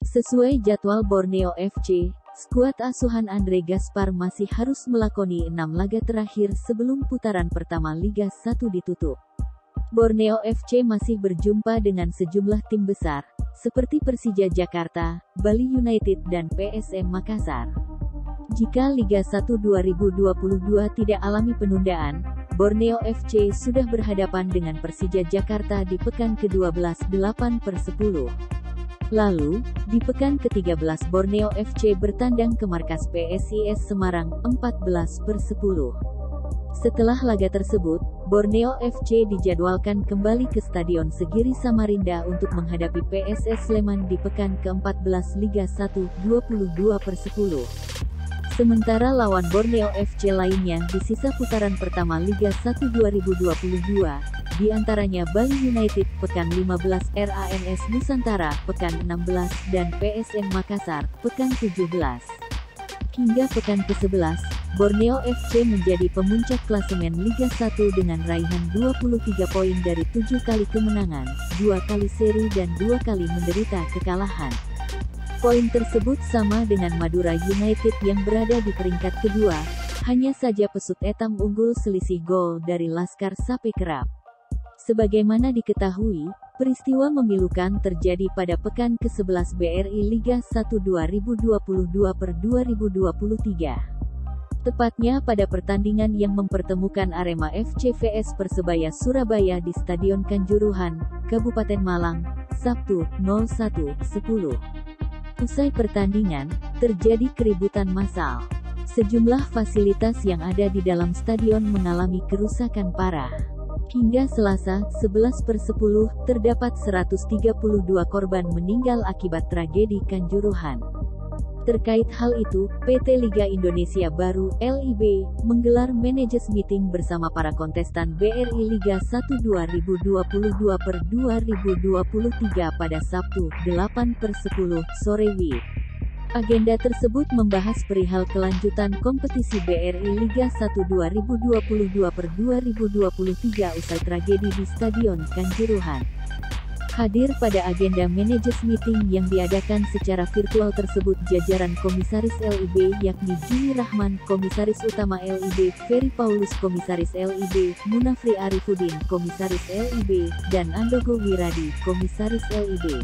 Sesuai jadwal Borneo FC, skuad asuhan Andre Gaspar masih harus melakoni enam laga terakhir sebelum putaran pertama Liga 1 ditutup. Borneo FC masih berjumpa dengan sejumlah tim besar, seperti Persija Jakarta, Bali United dan PSM Makassar. Jika Liga 1 2022 tidak alami penundaan, Borneo FC sudah berhadapan dengan Persija Jakarta di pekan ke-12 8 per 10. Lalu, di pekan ke-13 Borneo FC bertandang ke markas PSIS Semarang 14 per 10. Setelah laga tersebut, Borneo FC dijadwalkan kembali ke Stadion Segiri Samarinda untuk menghadapi PSS Sleman di pekan ke-14 Liga 1, 22 per 10. Sementara lawan Borneo FC lainnya di sisa putaran pertama Liga 1 2022, di antaranya Bali United pekan 15, RANS Nusantara pekan 16, dan PSM Makassar pekan 17. Hingga pekan ke-11, Borneo FC menjadi pemuncak klasemen Liga 1 dengan raihan 23 poin dari 7 kali kemenangan, 2 kali seri dan 2 kali menderita kekalahan. Poin tersebut sama dengan Madura United yang berada di peringkat kedua, hanya saja Pesut Etam unggul selisih gol dari Laskar Sape Kerap. Sebagaimana diketahui, peristiwa memilukan terjadi pada pekan ke-11 BRI Liga 1 2022 per 2023. Tepatnya pada pertandingan yang mempertemukan Arema FC vs Persebaya Surabaya di Stadion Kanjuruhan, Kabupaten Malang, Sabtu, 01.10. Usai pertandingan, terjadi keributan massal. Sejumlah fasilitas yang ada di dalam stadion mengalami kerusakan parah. Hingga Selasa, 11 per 10, terdapat 132 korban meninggal akibat tragedi Kanjuruhan. Terkait hal itu, PT Liga Indonesia Baru (LIB) menggelar managers meeting bersama para kontestan BRI Liga 1 2022 per 2023 pada Sabtu, 8 per 10 sore WIB. Agenda tersebut membahas perihal kelanjutan kompetisi BRI Liga 1 2022 per 2023 usai tragedi di Stadion Kanjuruhan. Hadir pada agenda managers meeting yang diadakan secara virtual tersebut jajaran Komisaris LIB yakni Juni Rahman, Komisaris Utama LIB, Ferry Paulus Komisaris LIB, Munafri Arifudin Komisaris LIB, dan Andogo Wiradi, Komisaris LIB.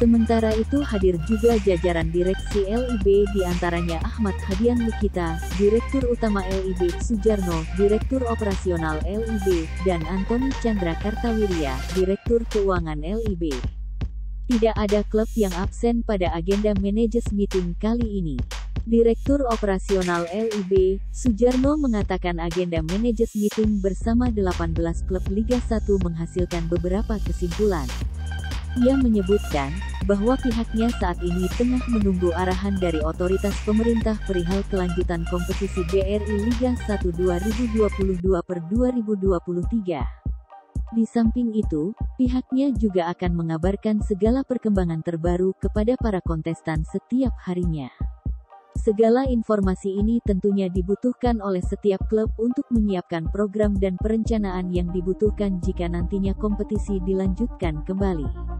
Sementara itu hadir juga jajaran direksi LIB di antaranya Ahmad Hadian Lukita, Direktur Utama LIB Sujarno, Direktur Operasional LIB, dan Antoni Chandra Kartawirya, Direktur Keuangan LIB. Tidak ada klub yang absen pada agenda managers meeting kali ini. Direktur Operasional LIB, Sujarno mengatakan agenda managers meeting bersama 18 klub Liga 1 menghasilkan beberapa kesimpulan. Ia menyebutkan, bahwa pihaknya saat ini tengah menunggu arahan dari otoritas pemerintah perihal kelanjutan kompetisi BRI Liga 1 2022 per 2023. Di samping itu, pihaknya juga akan mengabarkan segala perkembangan terbaru kepada para kontestan setiap harinya. Segala informasi ini tentunya dibutuhkan oleh setiap klub untuk menyiapkan program dan perencanaan yang dibutuhkan jika nantinya kompetisi dilanjutkan kembali.